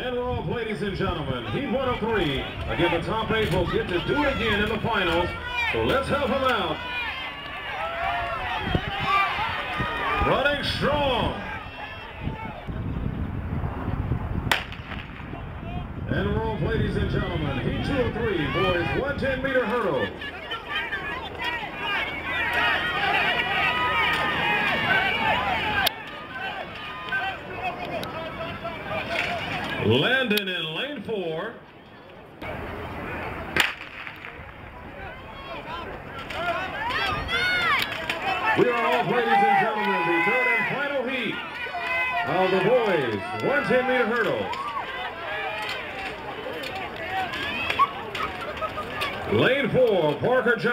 And we're off, ladies and gentlemen. Heat 103. Again, the top eight will get to do it again in the finals. So let's help them out. Running strong. And we're off, ladies and gentlemen. Heat 203, boys, 110 meter hurdle. Landon in lane four. We are off, ladies and gentlemen, the third and final heat of the boys 110 meter hurdle. Lane four, Parker Johnson.